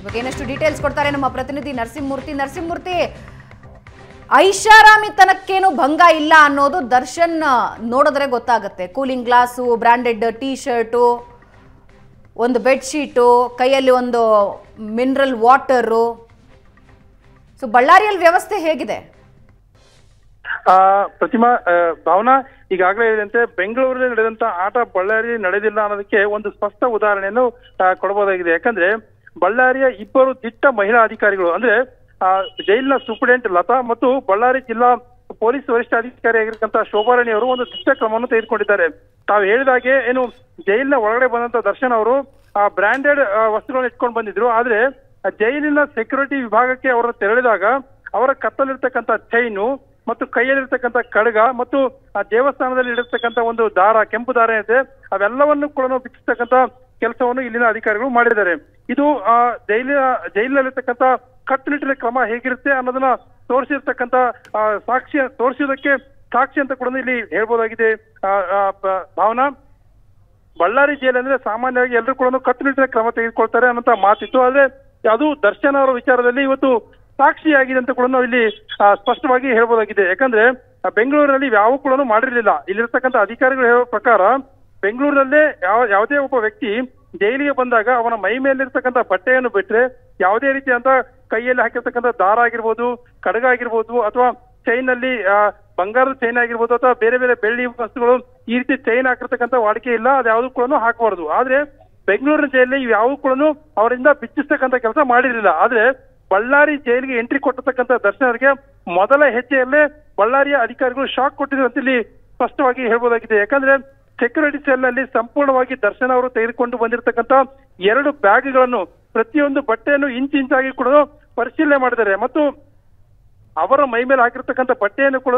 ಇವಾಗ ಏನಷ್ಟು ಡೀಟೇಲ್ಸ್ ಕೊಡ್ತಾರೆ ನಮ್ಮ ಪ್ರತಿನಿಧಿ ನರಸಿಂಹಮೂರ್ತಿ. ನರಸಿಂಹಮೂರ್ತಿ, ಐಷಾರಾಮಿತನಕ್ಕೇನು ಭಂಗ ಇಲ್ಲ ಅನ್ನೋದು ದರ್ಶನ್ ನೋಡಿದ್ರೆ ಗೊತ್ತಾಗುತ್ತೆ. Cooling glass branded T shirt ಒಂದು ಬೆಡ್ಶೀಟು ಕೈಯಲ್ಲಿ ಒಂದು ಮಿನರಲ್ ವಾಟರು. ಸೊ, ಬಳ್ಳಾರಿಯಲ್ಲಿ ವ್ಯವಸ್ಥೆ ಹೇಗಿದೆ? ಪ್ರತಿಮಾ ಭಾವನಾ, ಈಗಾಗಲೇ ಹೇಳಿದಂತೆ ಬೆಂಗಳೂರಲ್ಲಿ ನಡೆದಂತ ಆಟ ಬಳ್ಳಾರಿ ನಡೆದಿಲ್ಲ ಅನ್ನೋದಕ್ಕೆ ಒಂದು ಸ್ಪಷ್ಟ ಉದಾಹರಣೆಯನ್ನು ಕೊಡಬಹುದಾಗಿದೆ ಯಾಕಂದ್ರೆ ಬಳ್ಳಾರಿಯ ಇಬ್ಬರು ದಿಟ್ಟ ಮಹಿಳಾ ಅಧಿಕಾರಿಗಳು ಅಂದ್ರೆ ಆ, ಜೈಲಿನ ಸೂಪರಿಂಟೆಂಟ್ ಲತಾ ಮತ್ತು ಬಳ್ಳಾರಿ ಜಿಲ್ಲಾ ಪೊಲೀಸ್ ವರಿಷ್ಠಾಧಿಕಾರಿ ಆಗಿರ್ತಕ್ಕಂಥ ಶೋಭಾರಾಣಿ ಅವರು ಒಂದು ದಿಟ್ಟ ಕ್ರಮವನ್ನು ತೆಗೆದುಕೊಂಡಿದ್ದಾರೆ. ತಾವು ಹೇಳಿದಾಗೆ ಏನು ಜೈಲಿನ ಒಳಗಡೆ ಬಂದಂತ ದರ್ಶನ್ ಅವರು ಆ ಬ್ರಾಂಡೆಡ್ ವಸ್ತುಗಳನ್ನ ಇಟ್ಕೊಂಡು ಬಂದಿದ್ರು. ಆದ್ರೆ ಜೈಲಿನ ಸೆಕ್ಯೂರಿಟಿ ವಿಭಾಗಕ್ಕೆ ಅವರು ತೆರಳಿದಾಗ ಅವರ ಕತ್ತಲಿರ್ತಕ್ಕಂಥ ಚೈನು ಮತ್ತು ಕೈಯಲ್ಲಿರ್ತಕ್ಕಂಥ ಕಡಗ ಮತ್ತು ಆ ದೇವಸ್ಥಾನದಲ್ಲಿ ಇಡಿರ್ತಕ್ಕಂಥ ಒಂದು ದಾರ ಕೆಂಪು ದಾರ ಏನಿದೆ ಅವೆಲ್ಲವನ್ನು ಕೂಡ ಬಿಚ್ಚಿಸ್ತಕ್ಕಂಥ ಕೆಲಸವನ್ನು ಇಲ್ಲಿನ ಅಧಿಕಾರಿಗಳು ಮಾಡಿದ್ದಾರೆ. ಇದು, ಆ, ಜೈಲಿನ, ಜೈಲಿನಲ್ಲಿರ್ತಕ್ಕಂಥ ಕಟ್ಟುನಿಟ್ಟಿನ ಕ್ರಮ ಹೇಗಿರುತ್ತೆ ಅನ್ನೋದನ್ನ ತೋರಿಸಿರ್ತಕ್ಕಂಥ ಸಾಕ್ಷಿ ತೋರಿಸುವುದಕ್ಕೆ ಸಾಕ್ಷಿ ಅಂತ ಕೂಡ ಇಲ್ಲಿ ಹೇಳ್ಬೋದಾಗಿದೆ. ಭಾವನಾ, ಬಳ್ಳಾರಿ ಜೈಲ್ ಅಂದ್ರೆ ಸಾಮಾನ್ಯವಾಗಿ ಎಲ್ಲರೂ ಕೂಡ ಕಟ್ಟುನಿಟ್ಟಿನ ಕ್ರಮ ತೆಗೆದುಕೊಳ್ತಾರೆ ಅನ್ನೋಂತ ಮಾತಿತ್ತು. ಆದ್ರೆ, ಅದು ದರ್ಶನ್ ಅವರ ವಿಚಾರದಲ್ಲಿ ಇವತ್ತು ಸಾಕ್ಷಿಯಾಗಿದೆ ಅಂತ ಕೂಡ ನಾವು ಇಲ್ಲಿ ಸ್ಪಷ್ಟವಾಗಿ ಹೇಳ್ಬೋದಾಗಿದೆ. ಯಾಕಂದ್ರೆ ಬೆಂಗಳೂರಿನಲ್ಲಿ ಯಾವ ಕೂಡ ಮಾಡಿರ್ಲಿಲ್ಲ. ಇಲ್ಲಿರ್ತಕ್ಕಂಥ ಅಧಿಕಾರಿಗಳು ಹೇಳುವ ಪ್ರಕಾರ ಬೆಂಗಳೂರಿನಲ್ಲೇ ಯಾವ ಯಾವುದೇ ಒಬ್ಬ ವ್ಯಕ್ತಿ ಜೈಲಿಗೆ ಬಂದಾಗ ಅವನ ಮೈ ಮೇಲಿರ್ತಕ್ಕಂಥ ಬಟ್ಟೆಯನ್ನು ಬಿಟ್ಟರೆ ಯಾವುದೇ ರೀತಿಯಂತ ಕೈಯಲ್ಲಿ ಹಾಕಿರ್ತಕ್ಕಂಥ ದಾರ ಆಗಿರ್ಬೋದು, ಕಡಗ ಆಗಿರ್ಬೋದು, ಅಥವಾ ಚೈನ್ ಅಲ್ಲಿ ಬಂಗಾರದ ಚೈನ್ ಆಗಿರ್ಬೋದು, ಅಥವಾ ಬೇರೆ ಬೇರೆ ಬೆಳ್ಳಿ ವಸ್ತುಗಳು ಈ ರೀತಿ ಚೈನ್ ಹಾಕಿರ್ತಕ್ಕಂಥ ವಾಡಿಕೆ ಇಲ್ಲ, ಅದು ಯಾವ್ದು ಕೂಡ ಹಾಕಬಾರ್ದು. ಆದ್ರೆ ಬೆಂಗಳೂರಿನ ಜೈಲಲ್ಲಿ ಇವು ಯಾವು ಕೂಡ ಅವರಿಂದ ಬಿಚ್ಚಿಸ್ತಕ್ಕಂಥ ಕೆಲಸ ಮಾಡಿರಲಿಲ್ಲ. ಆದ್ರೆ ಬಳ್ಳಾರಿ ಜೈಲಿಗೆ ಎಂಟ್ರಿ ಕೊಟ್ಟಿರ್ತಕ್ಕಂಥ ದರ್ಶನರಿಗೆ ಮೊದಲ ಹೆಜ್ಜೆಯಲ್ಲೇ ಬಳ್ಳಾರಿಯ ಅಧಿಕಾರಿಗಳು ಶಾಕ್ ಕೊಟ್ಟಿದ್ರು ಅಂತ ಇಲ್ಲಿ ಸ್ಪಷ್ಟವಾಗಿ ಹೇಳ್ಬೋದಾಗಿದೆ. ಯಾಕಂದ್ರೆ ಸೆಕ್ಯೂರಿಟಿ ಸೆಲ್ನಲ್ಲಿ ಸಂಪೂರ್ಣವಾಗಿ ದರ್ಶನ್ ಅವರು ತೆಗೆದುಕೊಂಡು ಬಂದಿರತಕ್ಕಂತ ಎರಡು ಬ್ಯಾಗ್ಗಳನ್ನು ಪ್ರತಿಯೊಂದು ಬಟ್ಟೆಯನ್ನು ಇಂಚ್ ಇಂಚಾಗಿ ಕೂಡ ಪರಿಶೀಲನೆ ಮಾಡಿದ್ದಾರೆ. ಮತ್ತು ಅವರ ಮೈ ಮೇಲೆ ಹಾಕಿರ್ತಕ್ಕಂಥ ಬಟ್ಟೆಯನ್ನು ಕೂಡ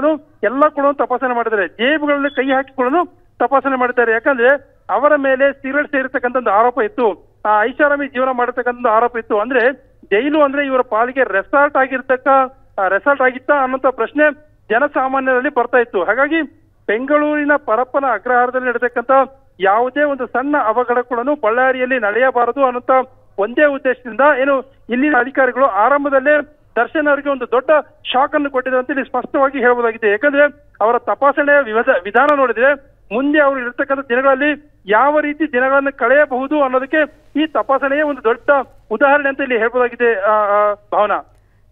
ಎಲ್ಲ ಕೂಡ ತಪಾಸಣೆ ಮಾಡಿದ್ದಾರೆ. ಜೇಬುಗಳಲ್ಲಿ ಕೈ ಹಾಕಿ ಕೂಡ ತಪಾಸಣೆ ಮಾಡಿದ್ದಾರೆ. ಯಾಕಂದ್ರೆ ಅವರ ಮೇಲೆ ಸಿಗರೆಟ್ ಸೇರಿರ್ತಕ್ಕಂಥ ಒಂದು ಆರೋಪ ಇತ್ತು. ಆ ಐಷಾರಾಮಿ ಜೀವನ ಮಾಡಿರ್ತಕ್ಕಂಥ ಒಂದು ಆರೋಪ ಇತ್ತು. ಅಂದ್ರೆ ಜೈಲು ಅಂದ್ರೆ ಇವರ ಪಾಲಿಗೆ ರೆಸಾರ್ಟ್ ಆಗಿರ್ತಕ್ಕ ರೆಸಾರ್ಟ್ ಆಗಿತ್ತಾ ಅನ್ನೋಂಥ ಪ್ರಶ್ನೆ ಜನಸಾಮಾನ್ಯರಲ್ಲಿ ಬರ್ತಾ ಇತ್ತು. ಹಾಗಾಗಿ ಬೆಂಗಳೂರಿನ ಪರಪ್ಪನ ಅಗ್ರಹಾರದಲ್ಲಿ ನಡೆತಕ್ಕಂತ ಯಾವುದೇ ಒಂದು ಸಣ್ಣ ಅವಘಡ ಕೂಡ ಬಳ್ಳಾರಿಯಲ್ಲಿ ನಡೆಯಬಾರದು ಅನ್ನಂತ ಒಂದೇ ಉದ್ದೇಶದಿಂದ ಏನು ಇಲ್ಲಿನ ಅಧಿಕಾರಿಗಳು ಆರಂಭದಲ್ಲೇ ದರ್ಶನ್ ಅವರಿಗೆ ಒಂದು ದೊಡ್ಡ ಶಾಕ್ ಅನ್ನು ಕೊಟ್ಟಿದೆ ಅಂತ ಇಲ್ಲಿ ಸ್ಪಷ್ಟವಾಗಿ ಹೇಳಬಹುದಾಗಿದೆ. ಯಾಕಂದ್ರೆ ಅವರ ತಪಾಸಣೆಯ ವಿಧ ವಿಧಾನ ನೋಡಿದ್ರೆ ಮುಂದೆ ಅವರು ಇರತಕ್ಕಂಥ ದಿನಗಳಲ್ಲಿ ಯಾವ ರೀತಿ ದಿನಗಳನ್ನು ಕಳೆಯಬಹುದು ಅನ್ನೋದಕ್ಕೆ ಈ ತಪಾಸಣೆಯೇ ಒಂದು ದೊಡ್ಡ ಉದಾಹರಣೆ ಅಂತ ಇಲ್ಲಿ ಹೇಳ್ಬೋದಾಗಿದೆ ಭಾವನಾ.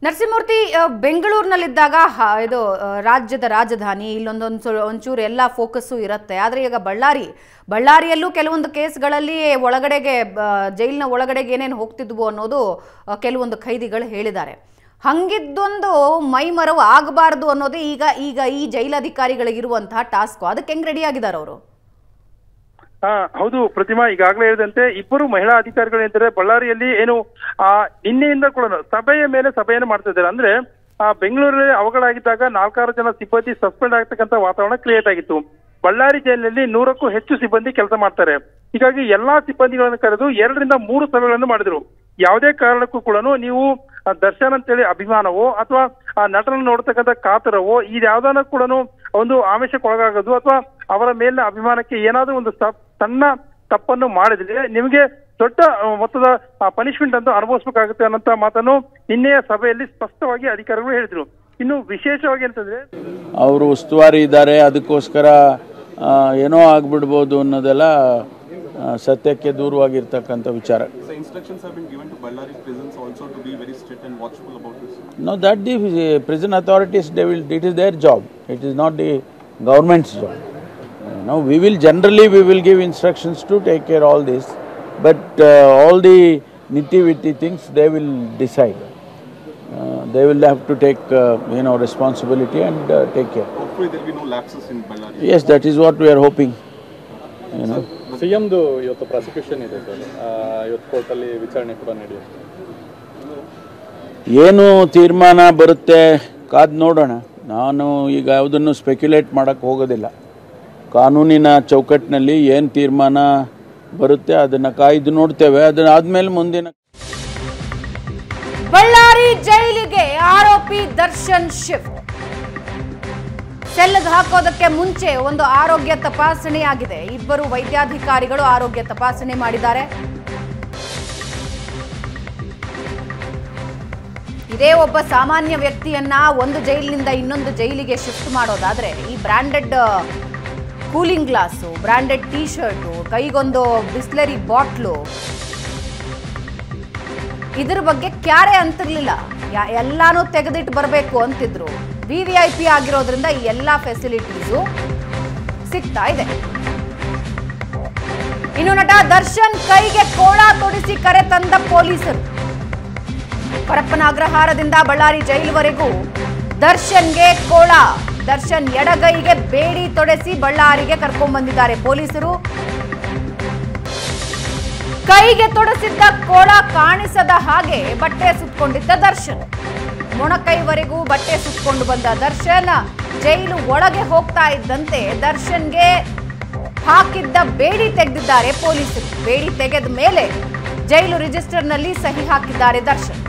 ನರಸಿಂಹಮೂರ್ತಿ ಬೆಂಗಳೂರಿನಲ್ಲಿದ್ದಾಗ ಇದು ರಾಜ್ಯದ ರಾಜಧಾನಿ, ಇಲ್ಲೊಂದೊಂದು ಒಂಚೂರು ಎಲ್ಲ ಫೋಕಸ್ಸು ಇರುತ್ತೆ. ಆದರೆ ಈಗ ಬಳ್ಳಾರಿ, ಬಳ್ಳಾರಿಯಲ್ಲೂ ಕೆಲವೊಂದು ಕೇಸ್ಗಳಲ್ಲಿ ಒಳಗಡೆಗೆ ಜೈಲಿನ ಒಳಗಡೆಗೆ ಏನೇನು ಹೋಗ್ತಿದ್ವು ಅನ್ನೋದು ಕೆಲವೊಂದು ಖೈದಿಗಳು ಹೇಳಿದ್ದಾರೆ. ಹಂಗಿದ್ದೊಂದು ಮೈಮರವು ಆಗಬಾರ್ದು ಅನ್ನೋದೇ ಈಗ ಈಗ ಈ ಜೈಲಧಿಕಾರಿಗಳಿಗಿರುವಂತಹ ಟಾಸ್ಕು. ಅದಕ್ಕೆ ಹೆಂಗೆ ರೆಡಿಯಾಗಿದ್ದಾರೆ ಅವರು? ಹೌದು, ಪ್ರತಿಮಾ ಈಗಾಗಲೇ ಹೇಳಿದಂತೆ ಇಬ್ಬರು ಮಹಿಳಾ ಅಧಿಕಾರಿಗಳು ಎಂದರೆ ಬಳ್ಳಾರಿಯಲ್ಲಿ ಏನು, ಆ, ನಿನ್ನೆಯಿಂದ ಕೂಡ ಸಭೆಯ ಮೇಲೆ ಸಭೆಯನ್ನು ಮಾಡ್ತಾ ಇದ್ದಾರೆ. ಅಂದ್ರೆ, ಆ, ಬೆಂಗಳೂರಲ್ಲಿ ಅವಘಡ ಆಗಿದ್ದಾಗ ನಾಲ್ಕಾರು ಜನ ಸಿಬ್ಬಂದಿ ಸಸ್ಪೆಂಡ್ ಆಗ್ತಕ್ಕಂಥ ವಾತಾವರಣ ಕ್ರಿಯೇಟ್ ಆಗಿತ್ತು. ಬಳ್ಳಾರಿ ಜೈಲಿನಲ್ಲಿ ನೂರಕ್ಕೂ ಹೆಚ್ಚು ಸಿಬ್ಬಂದಿ ಕೆಲಸ ಮಾಡ್ತಾರೆ. ಹೀಗಾಗಿ ಎಲ್ಲಾ ಸಿಬ್ಬಂದಿಗಳನ್ನು ಕರೆದು ಎರಡರಿಂದ ಮೂರು ಸಭೆಗಳನ್ನು ಮಾಡಿದ್ರು. ಯಾವುದೇ ಕಾರಣಕ್ಕೂ ಕೂಡ ನೀವು ದರ್ಶನ್ ಅಂತೇಳಿ ಅಭಿಮಾನವೋ ಅಥವಾ, ಆ ನಟನ ನೋಡ್ತಕ್ಕಂಥ ಕಾತರವೋ, ಇದ್ಯಾವ್ದಾನ ಕೂಡ ಒಂದು ಆಮಿಷಕ್ಕೊಳಗಾಗೋದು ಅಥವಾ ಅವರ ಮೇಲಿನ ಅಭಿಮಾನಕ್ಕೆ ಏನಾದರೂ ಒಂದು ಸಣ್ಣ ತಪ್ಪನ್ನು ಮಾಡಿದ್ರೆ ನಿಮಗೆ ದೊಡ್ಡ ಮೊತ್ತದ ಪನಿಷ್ಮೆಂಟ್ ಅಂತ ಅನುಭವಿಸಬೇಕಾಗುತ್ತೆ ಅನ್ನೋಂತ ಮಾತನ್ನು ನಿನ್ನೆಯ ಸಭೆಯಲ್ಲಿ ಸ್ಪಷ್ಟವಾಗಿ ಅಧಿಕಾರಿಗಳು ಹೇಳಿದ್ರು. ಇನ್ನು ವಿಶೇಷವಾಗಿ ಅಂತಂದ್ರೆ ಅವರು ಉಸ್ತುವಾರಿ ಇದ್ದಾರೆ, ಅದಕ್ಕೋಸ್ಕರ ಏನೋ ಆಗ್ಬಿಡ್ಬೋದು ಅನ್ನೋದೆಲ್ಲ ಸತ್ಯಕ್ಕೆ ದೂರವಾಗಿರ್ತಕ್ಕಂಥ ವಿಚಾರ. Instructions have been given to Ballari prisons also to be very strict and watchful about this. No, that the prison authorities, they will, it is their job. It is not the government's job. You know, we will generally we will give instructions to take care all this, but uh, all the nitty-gritty things they will decide. Uh, they will have to take uh, you know responsibility and uh, take care. Hopefully there will be no lapses in Ballari. Yes, that is what we are hoping. You know. ಸಿಎಂದು ಇವತ್ತು prosecution ಇದೆ sir. ಇವತ್ತು ಕೋರ್ಟಲ್ಲಿ ವಿಚಾರಣೆ ಕೂಡ ನಡೆಯುತ್ತೆ. ಏನು ತೀರ್ಮಾನ ಬರುತ್ತೆ ಕಾದು ನೋಡೋಣ. ನಾನು ಈಗ ಯಾವುದನ್ನು ಸ್ಪೆಕ್ಯುಲೇಟ್ ಮಾಡೋಕ್ಕೆ ಹೋಗೋದಿಲ್ಲ. ಕಾನೂನಿನ ಚೌಕಟ್ಟಿನಲ್ಲಿ ಏನು ತೀರ್ಮಾನ ಬರುತ್ತೆ ಅದನ್ನು ಕಾಯ್ದು ನೋಡ್ತೇವೆ. ಅದನ್ನಾದ್ಮೇಲೆ ಮುಂದಿನ ಬಳ್ಳಾರಿ ಜೈಲಿಗೆ ಆರೋಪಿ ದರ್ಶನ್ ಶಿಫ್ಟ್. ಸೆಲ್ಗೆ ಹಾಕೋದಕ್ಕೆ ಮುಂಚೆ ಒಂದು ಆರೋಗ್ಯ ತಪಾಸಣೆಯಾಗಿದೆ. ಇಬ್ಬರು ವೈದ್ಯಾಧಿಕಾರಿಗಳು ಆರೋಗ್ಯ ತಪಾಸಣೆ ಮಾಡಿದ್ದಾರೆ. ಇದೇ ಒಬ್ಬ ಸಾಮಾನ್ಯ ವ್ಯಕ್ತಿಯನ್ನ ಒಂದು ಜೈಲಿನಿಂದ ಇನ್ನೊಂದು ಜೈಲಿಗೆ ಶಿಫ್ಟ್ ಮಾಡೋದಾದ್ರೆ ಈ branded cooling glass branded T shirt ಕೈಗೊಂದು Bisleri bottle, ಇದ್ರ ಬಗ್ಗೆ ಕ್ಯಾರೆ ಅಂತಿರ್ಲಿಲ್ಲ. ಎಲ್ಲಾನು ತೆಗೆದಿಟ್ಟು ಬರಬೇಕು ಅಂತಿದ್ರು. ವಿ ವಿ ಐ ಪಿ ಆಗಿರೋದ್ರಿಂದ ಈ ಎಲ್ಲ ಫೆಸಿಲಿಟೀಸು ಸಿಗ್ತಾ ಇದೆ. ಇನ್ನು ನಟ ದರ್ಶನ್ ಕೈಗೆ ಕೋಳ ತೊಡಿಸಿ ಕರೆ ತಂದ ಪೊಲೀಸರು. ಪರಪ್ಪನ ಅಗ್ರಹಾರದಿಂದ ಬಳ್ಳಾರಿ ಜೈಲುವರೆಗೂ ದರ್ಶನ್ಗೆ ಕೋಳ, ದರ್ಶನ್ ಎಡಗೈಗೆ ಬೇಡಿ ತೊಡೆಸಿ ಬಳ್ಳಾರಿಗೆ ಕರ್ಕೊಂಡ್ ಬಂದಿದ್ದಾರೆ ಪೊಲೀಸರು. ಕೈಗೆ ತೊಡಸಿದ್ದ ಕೋಳ ಕಾಣಿಸದ ಹಾಗೆ ಬಟ್ಟೆ ಸುತ್ತಕೊಂಡಿದ್ದ ದರ್ಶನ್. ಮೊಣಕೈವರೆಗೂ ಬಟ್ಟೆ ಸುತ್ತಕೊಂಡು ಬಂದ ದರ್ಶನ್ ಜೈಲು ಒಳಗೆ ಹೋಗ್ತಾ ಇದ್ದಂತೆ ದರ್ಶನ್ಗೆ ಹಾಕಿದ್ದ ಬೇಡಿ ತೆಗೆದಿದ್ದಾರೆ ಪೊಲೀಸರು. ಬೇಡಿ ತೆಗೆದ ಮೇಲೆ ಜೈಲು ರಿಜಿಸ್ಟರ್ನಲ್ಲಿ ಸಹಿ ಹಾಕಿದ್ದಾರೆ ದರ್ಶನ್.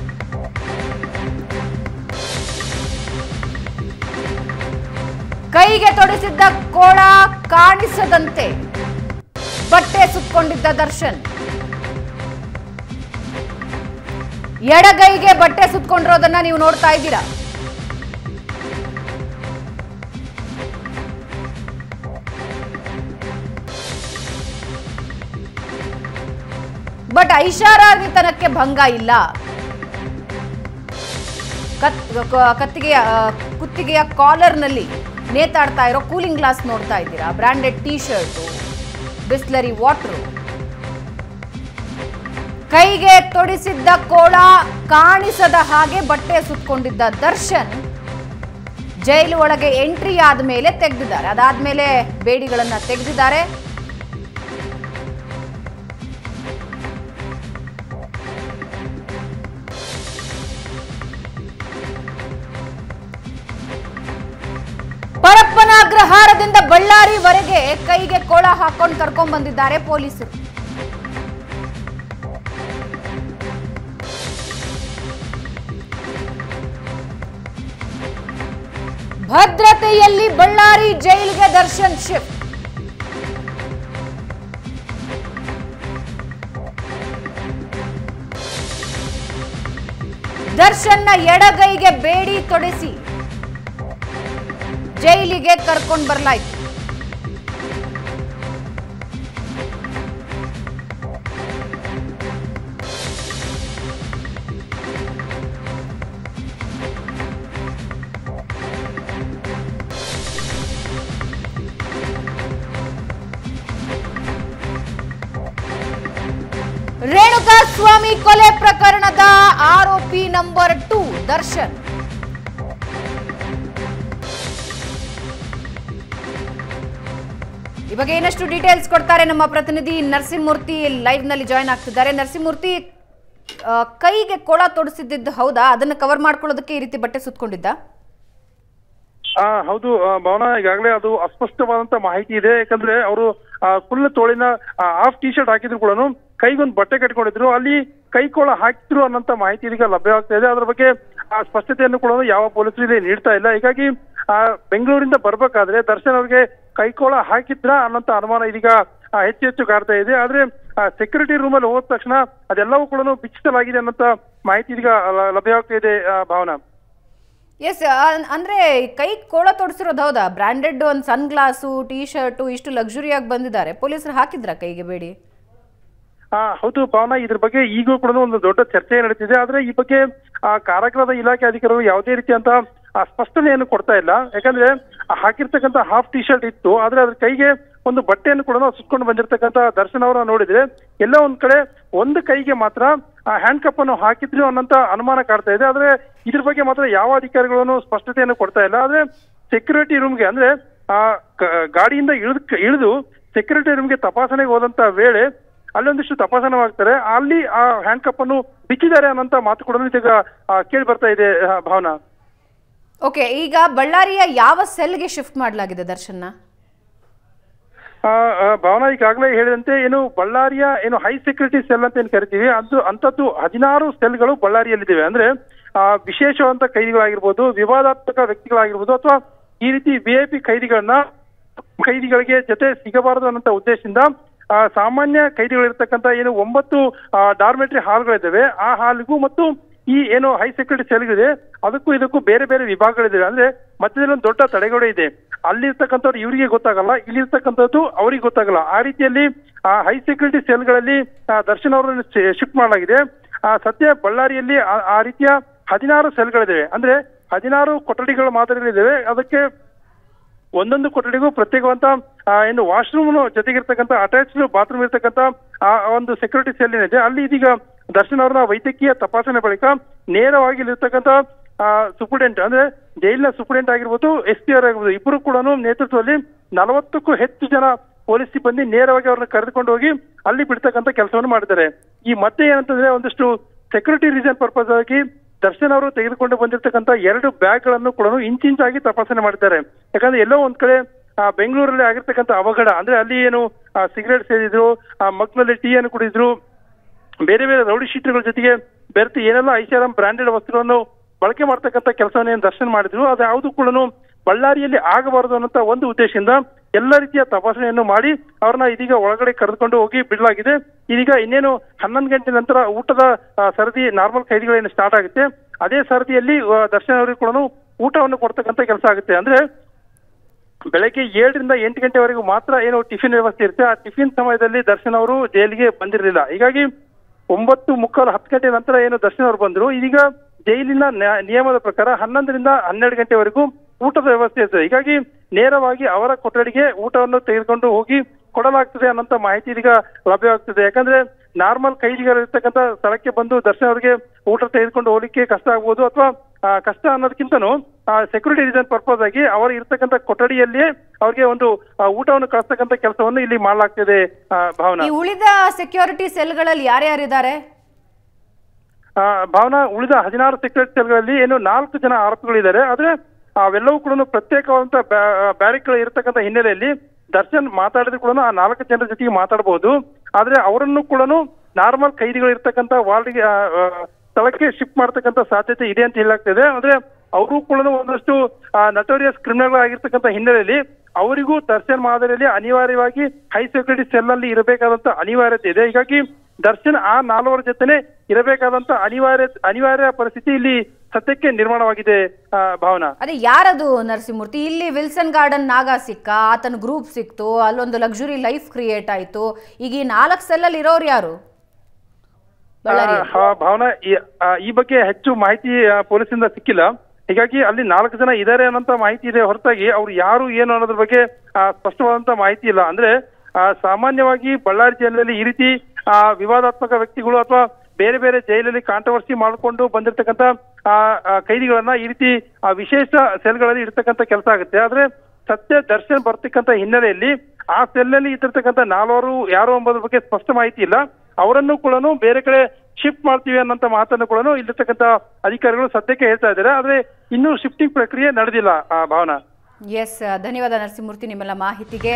ಕೈಗೆ ತೊಡಿಸಿದ್ದ ಕೋಳ ಕಾಣಿಸದಂತೆ ಬಟ್ಟೆ ಸುತ್ತಕೊಂಡಿದ್ದ ದರ್ಶನ್. ಎಡಗೈಗೆ ಬಟ್ಟೆ ಸುತ್ತಕೊಂಡಿರೋದನ್ನ ನೀವು ನೋಡ್ತಾ ಇದ್ದೀರಾ? ಬಟ್ ಐಷಾರಾಮಿತನಕ್ಕೆ ಭಂಗ ಇಲ್ಲ. ಕತ್- ಕತ್ತಿಗೆಯ ಕುತ್ತಿಗೆಯ ಕಾಲರ್ನಲ್ಲಿ ನೇತಾಡ್ತಾ ಇರೋ ಕೂಲಿಂಗ್ ಗ್ಲಾಸ್ ನೋಡ್ತಾ ಇದ್ದೀರಾ? Branded T shirt, Bisleri water. ಕೈಗೆ ತೊಡಿಸಿದ್ದ ಕೋಳ ಕಾಣಿಸದ ಹಾಗೆ ಬಟ್ಟೆ ಸುತ್ತಕೊಂಡಿದ್ದ ದರ್ಶನ್ ಜೈಲು ಒಳಗೆ ಎಂಟ್ರಿ ಆದ ಮೇಲೆ ತೆಗೆದಿದ್ದಾರೆ. ಅದಾದ್ಮೇಲೆ ಬೇಡಿಗಳನ್ನ ತೆಗೆದಿದ್ದಾರೆ. ಪರಪ್ಪನ ಅಗ್ರಹಾರದಿಂದ ಬಳ್ಳಾರಿವರೆಗೆ ಕೈಗೆ ಕೋಳ ಹಾಕೊಂಡು ಕರ್ಕೊಂಡ್ ಬಂದಿದ್ದಾರೆ ಪೊಲೀಸರು. ಭದ್ರತೆಯಲ್ಲಿ ಬಳ್ಳಾರಿ ಜೈಲಿಗೆ ದರ್ಶನ್ ಶಿಫ್ಟ್. ದರ್ಶನ್ನ ಎಡಗೈಗೆ ಬೇಡಿ ತೊಡಿಸಿ. ಜೈಲಿಗೆ ಕರ್ಕೊಂಡು ಬರಲಾಯಿತು. ರೇಣುಕಾ ಸ್ವಾಮಿ ಕೊಲೆ ಪ್ರಕರಣದ ಆರೋಪಿ ನಂಬರ್ ಟು, ದರ್ಶನ್. ಇವಾಗ ಏನಷ್ಟು ಡೀಟೇಲ್ಸ್ ಕೊಡ್ತಾರೆ ನಮ್ಮ ಪ್ರತಿನಿಧಿ ನರಸಿಂಹಮೂರ್ತಿ ಲೈವ್ನಲ್ಲಿ ಜಾಯ್ನ್ ಆಗ್ತಿದ್ದಾರೆ. ನರಸಿಂಹಮೂರ್ತಿ ಕೈಗೆ ಕೊಳ ತೊಡಿಸಿದ್ದು ಹೌದಾ? ಅದನ್ನ ಕವರ್ ಮಾಡ್ಕೊಳ್ಳೋದಕ್ಕೆ ಈ ರೀತಿ ಬಟ್ಟೆ ಸುತ್ಕೊಂಡಿದ್ದ? ಹೌದು ಭವನ, ಈಗಾಗಲೇ ಅದು ಅಸ್ಪಷ್ಟವಾದಂತ ಮಾಹಿತಿ ಇದೆ. ಯಾಕಂದ್ರೆ ಅವರು ಫುಲ್ ತೋಳಿನ ಹಾಫ್ ಟಿ ಶರ್ಟ್ ಹಾಕಿದ್ರು ಕೂಡ ಕೈಗೊಂದು ಬಟ್ಟೆ ಕಟ್ಕೊಂಡಿದ್ರು, ಅಲ್ಲಿ ಕೈಕೋಳ ಹಾಕಿದ್ರು ಅನ್ನೋಂತ ಮಾಹಿತಿ ಇದೀಗ ಲಭ್ಯವಾಗ್ತಾ ಇದೆ. ಅದ್ರ ಬಗ್ಗೆ ಆ ಸ್ಪಷ್ಟತೆಯನ್ನು ಕೂಡ ಯಾವ ಪೊಲೀಸರು ಇಲ್ಲಿ ನೀಡ್ತಾ ಇಲ್ಲ. ಹೀಗಾಗಿ, ಆ, ಬೆಂಗಳೂರಿಂದ ಬರ್ಬೇಕಾದ್ರೆ ದರ್ಶನ್ ಅವ್ರಿಗೆ ಕೈಕೋಳ ಹಾಕಿದ್ರ ಅನ್ನೋಂತ ಅನುಮಾನ ಇದೀಗ ಹೆಚ್ಚು ಹೆಚ್ಚು ಕಾಡ್ತಾ ಇದೆ. ಆದ್ರೆ ಸೆಕ್ಯೂರಿಟಿ ರೂಮ್ ಅಲ್ಲಿ ಹೋದ ತಕ್ಷಣ ಅದೆಲ್ಲವೂ ಕೂಡ ಬಿಚ್ಚಿಸಲಾಗಿದೆ ಅನ್ನೋಂತ ಮಾಹಿತಿ ಲ- ಲಭ್ಯವಾಗ್ತಾ ಇದೆ ಭಾವನಾ. ಎಸ್ ಅಂದ್ರೆ ಕೈ ಕೋಳ ತೊಡಿಸಿರೋದು ಹೌದಾ? ಬ್ರಾಂಡೆಡ್ ಒಂದು ಸನ್ ಗ್ಲಾಸು ಟೀ ಶರ್ಟು ಇಷ್ಟು ಲಕ್ಸುರಿಯಾಗಿ ಬಂದಿದ್ದಾರೆ. ಪೊಲೀಸರು ಹಾಕಿದ್ರ ಕೈಗೆ ಬೇಡಿ? ಹೌದು ಪವನ, ಇದ್ರ ಬಗ್ಗೆ ಈಗೂ ಕೂಡ ಒಂದು ದೊಡ್ಡ ಚರ್ಚೆ ನಡೀತಿದೆ. ಆದ್ರೆ ಈ ಬಗ್ಗೆ, ಆ, ಕಾರಾಗೃಹದ ಇಲಾಖೆ ಅಧಿಕಾರಿಗಳು ಯಾವುದೇ ರೀತಿಯಂತ ಆ, ಸ್ಪಷ್ಟನೆಯನ್ನು ಕೊಡ್ತಾ ಇಲ್ಲ. ಯಾಕಂದ್ರೆ ಹಾಕಿರ್ತಕ್ಕಂತ ಹಾಫ್ ಟಿ ಶರ್ಟ್ ಇತ್ತು. ಆದ್ರೆ ಅದ್ರ ಕೈಗೆ ಒಂದು ಬಟ್ಟೆಯನ್ನು ಕೂಡ ಸುತ್ಕೊಂಡು ಬಂದಿರತಕ್ಕಂತ ದರ್ಶನ್ ಅವರ ನೋಡಿದ್ರೆ, ಎಲ್ಲ ಒಂದ್ ಕಡೆ ಒಂದು ಕೈಗೆ ಮಾತ್ರ, ಆ ಹ್ಯಾಂಡ್ ಕಪ್ ಅನ್ನು ಹಾಕಿದ್ರು ಅನ್ನೋಂತ ಅನುಮಾನ ಕಾಡ್ತಾ ಇದೆ. ಆದ್ರೆ ಇದ್ರ ಬಗ್ಗೆ ಮಾತ್ರ ಯಾವ ಅಧಿಕಾರಿಗಳನ್ನು ಸ್ಪಷ್ಟತೆಯನ್ನು ಕೊಡ್ತಾ ಇಲ್ಲ. ಆದ್ರೆ ಸೆಕ್ಯೂರಿಟಿ ರೂಮ್ಗೆ ಅಂದ್ರೆ, ಆ ಗಾಡಿಯಿಂದ ಇಳಿದು ಇಳಿದು ಸೆಕ್ಯೂರಿಟಿ ರೂಮ್ಗೆ ತಪಾಸಣೆಗೆ ಹೋದಂತ ವೇಳೆ ಅಲ್ಲೊಂದಿಷ್ಟು ತಪಾಸಣೆ ಮಾಡ್ತಾರೆ ಅಲ್ಲಿ ಆ ಹ್ಯಾಂಡ್ ಕಪ್ ಅನ್ನು ಬಿಚ್ಚಿದ್ದಾರೆ ಅನ್ನೋಂತ ಮಾತು ಕೂಡ ಈಗ ಕೇಳಿ ಬರ್ತಾ ಇದೆ ಭಾವನಾ. ಓಕೆ ಈಗ ಬಳ್ಳಾರಿಯ ಯಾವ ಸೆಲ್ಗೆ ಶಿಫ್ಟ್ ಮಾಡಲಾಗಿದೆ ದರ್ಶನ್ನ? ಭಾವನಾ ಈಗಾಗಲೇ ಹೇಳಿದಂತೆ ಏನು ಬಳ್ಳಾರಿಯ ಏನು ಹೈ ಸೆಕ್ಯೂರಿಟಿ ಸೆಲ್ ಅಂತ ಏನು ಕರಿತೀವಿ ಅದು ಅಂತದ್ದು ಹದಿನಾರು ಸೆಲ್ಗಳು ಬಳ್ಳಾರಿಯಲ್ಲಿದ್ದಾವೆ. ಅಂದ್ರೆ ಆ, ವಿಶೇಷವಾದಂತ ಕೈದಿಗಳಾಗಿರ್ಬೋದು ವಿವಾದಾತ್ಮಕ ವ್ಯಕ್ತಿಗಳಾಗಿರ್ಬೋದು ಅಥವಾ ಈ ರೀತಿ ವಿ ಐ ಪಿ ಖೈದಿಗಳನ್ನ ಕೈದಿಗಳಿಗೆ ಜೊತೆ ಸಿಗಬಾರದು ಅನ್ನೋ ಉದ್ದೇಶದಿಂದ ಸಾಮಾನ್ಯ ಕೈದಿಗಳಿರ್ತಕ್ಕಂಥ ಏನು ಒಂಬತ್ತು ಡಾರ್ಮೆಟ್ರಿ ಹಾಲ್ಗಳಿದ್ದಾವೆ ಆ ಹಾಲ್ಗೂ ಮತ್ತು ಈ ಏನು ಹೈ ಸೆಕ್ಯೂರಿಟಿ ಸೆಲ್ಗಿದೆ ಅದಕ್ಕೂ ಇದಕ್ಕೂ ಬೇರೆ ಬೇರೆ ವಿಭಾಗಗಳಿದೆ ಅಂದ್ರೆ ಮಧ್ಯದಲ್ಲಿ ಒಂದು ದೊಡ್ಡ ತಡೆಗೋಡೆ ಇದೆ. ಅಲ್ಲಿರ್ತಕ್ಕಂಥವ್ರು ಇವರಿಗೆ ಗೊತ್ತಾಗಲ್ಲ ಇಲ್ಲಿರ್ತಕ್ಕಂಥದ್ದು ಅವರಿಗೆ ಗೊತ್ತಾಗಲ್ಲ. ಆ ರೀತಿಯಲ್ಲಿ ಆ ಹೈ ಸೆಕ್ಯೂರಿಟಿ ಸೆಲ್ಗಳಲ್ಲಿ ದರ್ಶನ ಅವರನ್ನು ಶಿಫ್ಟ್ ಮಾಡಲಾಗಿದೆ. ಆ, ಸದ್ಯ ಬಳ್ಳಾರಿಯಲ್ಲಿ ಆ- ಆ ರೀತಿಯ ಹದಿನಾರು ಸೆಲ್ಗಳಿದಾವೆ ಅಂದ್ರೆ ಹದಿನಾರು ಕೊಠಡಿಗಳ ಮಾದರಿಗಳಿದ್ದಾವೆ. ಅದಕ್ಕೆ ಒಂದೊಂದು ಕೊಠಡಿಗೂ ಪ್ರತ್ಯೇಕವಂತ ಏನು ವಾಶ್ರೂಮ್ ಜೊತೆಗಿರ್ತಕ್ಕಂಥ ಅಟ್ಯಾಚ್ಡ್ ಬಾತ್ರೂಮ್ ಇರ್ತಕ್ಕಂಥ ಆ, ಒಂದು ಸೆಕ್ಯೂರಿಟಿ ಸೆಲ್ ಏನಿದೆ, ಅಲ್ಲಿ ಇದೀಗ ದರ್ಶನ್ ಅವರ ವೈದ್ಯಕೀಯ ತಪಾಸಣೆ ಬಳಿಕ ನೇರವಾಗಿ ಇಲ್ಲಿರ್ತಕ್ಕಂಥ ಸುಪ್ರಿಡೆಂಟ್ ಅಂದ್ರೆ ಜೈಲಿನ ಸುಪ್ರಿಡೆಂಟ್ ಆಗಿರ್ಬೋದು ಎಸ್ ಪಿ ಆರ್ ಆಗಿರ್ಬೋದು ಇಬ್ಬರು ಕೂಡ ನೇತೃತ್ವದಲ್ಲಿ ನಲವತ್ತಕ್ಕೂ ಹೆಚ್ಚು ಜನ ಪೊಲೀಸ್ ಸಿಬ್ಬಂದಿ ನೇರವಾಗಿ ಅವ್ರನ್ನ ಕರೆದುಕೊಂಡು ಹೋಗಿ ಅಲ್ಲಿ ಬಿಡ್ತಕ್ಕಂಥ ಕೆಲಸವನ್ನು ಮಾಡಿದ್ದಾರೆ. ಈ ಮತ್ತೆ ಏನಂತಂದ್ರೆ ಒಂದಷ್ಟು ಸೆಕ್ಯೂರಿಟಿ ರೀಸನ್ ಪರ್ಪಸ್ ಆಗಿ ದರ್ಶನ್ ಅವರು ತೆಗೆದುಕೊಂಡು ಬಂದಿರತಕ್ಕಂತ ಎರಡು ಬ್ಯಾಗ್ಗಳನ್ನು ಕೂಡ ಇಂಚಿಂಚಾಗಿ ತಪಾಸಣೆ ಮಾಡಿದ್ದಾರೆ. ಯಾಕಂದ್ರೆ ಎಲ್ಲೋ ಒಂದ್ ಕಡೆ ಆ, ಬೆಂಗಳೂರಲ್ಲಿ ಆಗಿರ್ತಕ್ಕಂಥ ಅವಘಡ ಅಂದ್ರೆ ಅಲ್ಲಿ ಏನು ಸಿಗರೇಟ್ ಸೇದಿದ್ರು ಆ ಮಗ್ನಲ್ಲಿ ಟೀ ಅನ್ನು ಕುಡಿದ್ರು ಬೇರೆ ಬೇರೆ ರೌಡಿ ಶೀಟ್ಗಳ ಜೊತೆಗೆ ಬೆರೆತು ಏನೆಲ್ಲ ಐಷಾರಾಮ್ ಬ್ರಾಂಡೆಡ್ ವಸ್ತುಗಳನ್ನು ಬಳಕೆ ಮಾಡ್ತಕ್ಕಂಥ ಕೆಲಸವನ್ನು ಏನು ದರ್ಶನ್ ಮಾಡಿದ್ರು ಅದು ಯಾವುದು ಕೂಡ ಬಳ್ಳಾರಿಯಲ್ಲಿ ಆಗಬಾರದು ಅನ್ನೋ ಒಂದು ಉದ್ದೇಶದಿಂದ ಎಲ್ಲ ರೀತಿಯ ತಪಾಸಣೆಯನ್ನು ಮಾಡಿ ಅವ್ರನ್ನ ಇದೀಗ ಒಳಗಡೆ ಕರೆದುಕೊಂಡು ಹೋಗಿ ಬಿಡಲಾಗಿದೆ. ಇದೀಗ ಇನ್ನೇನು ಹನ್ನೊಂದು ಗಂಟೆ ನಂತರ ಊಟದ ಸರದಿ, ನಾರ್ಮಲ್ ಖೈದಿಗಳೇನು ಸ್ಟಾರ್ಟ್ ಆಗುತ್ತೆ. ಅದೇ ಸರದಿಯಲ್ಲಿ ದರ್ಶನ್ ಅವರಿಗೆ ಕೂಡ ಊಟವನ್ನು ಕೊಡ್ತಕ್ಕಂಥ ಕೆಲಸ ಆಗುತ್ತೆ. ಅಂದ್ರೆ ಬೆಳಗ್ಗೆ ಏಳರಿಂದ ಎಂಟು ಗಂಟೆವರೆಗೂ ಮಾತ್ರ ಏನು ಟಿಫಿನ್ ವ್ಯವಸ್ಥೆ ಇರುತ್ತೆ. ಆ ಟಿಫಿನ್ ಸಮಯದಲ್ಲಿ ದರ್ಶನ್ ಅವರು ಜೈಲಿಗೆ ಬಂದಿರಲಿಲ್ಲ. ಹೀಗಾಗಿ ಒಂಬತ್ತು ಮುಕ್ಕಾಲು ಹತ್ತು ಗಂಟೆ ನಂತರ ಏನು ದರ್ಶನ್ ಅವರು ಬಂದ್ರು. ಇದೀಗ ಜೈಲಿನ ನಿಯಮದ ಪ್ರಕಾರ ಹನ್ನೊಂದರಿಂದ ಹನ್ನೆರಡು ಗಂಟೆವರೆಗೂ ಊಟದ ವ್ಯವಸ್ಥೆ ಇರ್ತದೆ. ಹೀಗಾಗಿ ನೇರವಾಗಿ ಅವರ ಕೊಠಡಿಗೆ ಊಟವನ್ನು ತೆಗೆದುಕೊಂಡು ಹೋಗಿ ಕೊಡಲಾಗ್ತದೆ ಅನ್ನೋಂತ ಮಾಹಿತಿ ಇದೀಗ ಲಭ್ಯವಾಗ್ತದೆ. ಯಾಕಂದ್ರೆ ನಾರ್ಮಲ್ ಕೈದಿಗಳು ಇರ್ತಕ್ಕಂತ ಸ್ಥಳಕ್ಕೆ ಬಂದು ದರ್ಶನ ಅವರಿಗೆ ಊಟ ತೆಗೆದುಕೊಂಡು ಹೋಗ್ಲಿಕ್ಕೆ ಕಷ್ಟ ಆಗ್ಬೋದು ಅಥವಾ ಕಷ್ಟ ಅನ್ನೋದಕ್ಕಿಂತನೂ ಸೆಕ್ಯೂರಿಟಿ ರೀಸನ್ ಪರ್ಪಸ್ ಆಗಿ ಅವರು ಇರ್ತಕ್ಕಂಥ ಕೊಠಡಿಯಲ್ಲಿಯೇ ಅವ್ರಿಗೆ ಒಂದು ಊಟವನ್ನು ಕಳಿಸ್ತಕ್ಕಂಥ ಕೆಲಸವನ್ನು ಇಲ್ಲಿ ಮಾಡಲಾಗ್ತದೆ ಭಾವನಾ. ಉಳಿದ ಸೆಕ್ಯೂರಿಟಿ ಸೆಲ್ಗಳಲ್ಲಿ ಯಾರ್ಯಾರಿದ್ದಾರೆ? ಆ, ಭಾವನಾ ಉಳಿದ ಹದಿನಾರು ಸೆಕ್ಯೂರಿಟಿ ಸೆಲ್ಗಳಲ್ಲಿ ಏನು ನಾಲ್ಕು ಜನ ಆರೋಪಿಗಳಿದ್ದಾರೆ. ಆದ್ರೆ ಅವೆಲ್ಲವೂ ಕೂಡ ಪ್ರತ್ಯೇಕವಾದಂತ ಬ್ಯಾರಿಕ್ಗಳು ಇರತಕ್ಕಂತ ಹಿನ್ನೆಲೆಯಲ್ಲಿ ದರ್ಶನ್ ಮಾತಾಡಿದ್ರು ಕೂಡ ಆ ನಾಲ್ಕು ಜನರ ಜೊತೆಗೆ ಮಾತಾಡಬಹುದು. ಆದ್ರೆ ಅವರನ್ನು ಕೂಡ ನಾರ್ಮಲ್ ಕೈದಿಗಳು ಇರ್ತಕ್ಕಂತ ವಾರ್ಡ್ಗೆ ಸ್ಥಳಕ್ಕೆ ಶಿಫ್ಟ್ ಮಾಡ್ತಕ್ಕಂಥ ಸಾಧ್ಯತೆ ಇದೆ ಅಂತ ಹೇಳಾಗ್ತದೆ ಅಂದ್ರೆ ಅವರು ಕೂಡ ಒಂದಷ್ಟು ನಟೋರಿಯಸ್ ಕ್ರಿಮಿನಲ್ ಆಗಿರ್ತಕ್ಕಂಥ ಹಿನ್ನೆಲೆಯಲ್ಲಿ ಅವರಿಗೂ ದರ್ಶನ್ ಮಾದರಿಯಲ್ಲಿ ಅನಿವಾರ್ಯವಾಗಿ ಹೈ ಸೆಕ್ಯೂರಿಟಿ ಸೆಲ್ ಅಲ್ಲಿ ಇರಬೇಕಾದಂತ ಅನಿವಾರ್ಯತೆ ಇದೆ. ಹೀಗಾಗಿ ದರ್ಶನ್ ಆ ನಾಲ್ವರ ಜೊತೆನೆ ಇರಬೇಕಾದಂತ ಅನಿವಾರ್ಯ ಅನಿವಾರ್ಯ ಪರಿಸ್ಥಿತಿ ಇಲ್ಲಿ ಸದ್ಯಕ್ಕೆ ನಿರ್ಮಾಣವಾಗಿದೆ ಭಾವನಾ. ಅದೇ ಯಾರದು ನರಸಿಂಹಮೂರ್ತಿ? ಇಲ್ಲಿ ವಿಲ್ಸನ್ ಗಾರ್ಡನ್ ನಾಗ ಸಿಕ್ಕ ಆತನ ಗ್ರೂಪ್ ಸಿಕ್ತು ಅಲ್ಲೊಂದು ಲಕ್ಸುರಿ ಲೈಫ್ ಕ್ರಿಯೇಟ್ ಆಯ್ತು. ಈಗ ಈ ನಾಲ್ಕು ಸೆಲ್ಲಲ್ಲಿ ಇರೋರು ಯಾರು? ಭಾವನಾ ಈ- ಬಗ್ಗೆ ಹೆಚ್ಚು ಮಾಹಿತಿ ಪೊಲೀಸಿಂದ ಸಿಕ್ಕಿಲ್ಲ. ಹೀಗಾಗಿ ಅಲ್ಲಿ ನಾಲ್ಕು ಜನ ಇದ್ದಾರೆ ಅನ್ನೋಂತ ಮಾಹಿತಿ ಇದೆ. ಹೊರತಾಗಿ ಅವ್ರು ಯಾರು ಏನು ಅನ್ನೋದ್ರ ಬಗ್ಗೆ ಸ್ಪಷ್ಟವಾದಂತ ಮಾಹಿತಿ ಇಲ್ಲ. ಅಂದ್ರೆ ಸಾಮಾನ್ಯವಾಗಿ ಬಳ್ಳಾರಿ ಜಿಲ್ಲೆಯಲ್ಲಿ ಈ ರೀತಿ ವಿವಾದಾತ್ಮಕ ವ್ಯಕ್ತಿಗಳು ಅಥವಾ ಬೇರೆ ಬೇರೆ ಜೈಲಲ್ಲಿ ಕಾಂಟ್ರವರ್ಸಿ ಮಾಡಿಕೊಂಡು ಬಂದಿರತಕ್ಕಂತ ಕೈದಿಗಳನ್ನ ಈ ರೀತಿ ಆ, ವಿಶೇಷ ಸೆಲ್ಗಳಲ್ಲಿ ಇರ್ತಕ್ಕಂಥ ಕೆಲಸ ಆಗುತ್ತೆ. ಆದ್ರೆ ಸತ್ಯ ದರ್ಶನ್ ಬರ್ತಕ್ಕಂಥ ಹಿನ್ನೆಲೆಯಲ್ಲಿ ಆ ಸೆಲ್ನಲ್ಲಿ ಇದ್ದಿರ್ತಕ್ಕಂಥ ನಾಲ್ವರು ಯಾರು ಎಂಬುದ್ರ ಬಗ್ಗೆ ಸ್ಪಷ್ಟ ಮಾಹಿತಿ ಇಲ್ಲ. ಅವರನ್ನು ಕೂಡ ಬೇರೆ ಕಡೆ ಶಿಫ್ಟ್ ಮಾಡ್ತೀವಿ ಅನ್ನೋಂತ ಮಾತನ್ನು ಕೂಡ ಇಲ್ಲಿರ್ತಕ್ಕಂಥ ಅಧಿಕಾರಿಗಳು ಸದ್ಯಕ್ಕೆ ಹೇಳ್ತಾ ಇದ್ದಾರೆ. ಆದ್ರೆ ಇನ್ನೂ ಶಿಫ್ಟಿಂಗ್ ಪ್ರಕ್ರಿಯೆ ನಡೆದಿಲ್ಲ ಆ, ಭಾವನಾ. ಎಸ್ ಧನ್ಯವಾದ ನರಸಿಂಹಮೂರ್ತಿ ನಿಮ್ಮೆಲ್ಲ ಮಾಹಿತಿಗೆ.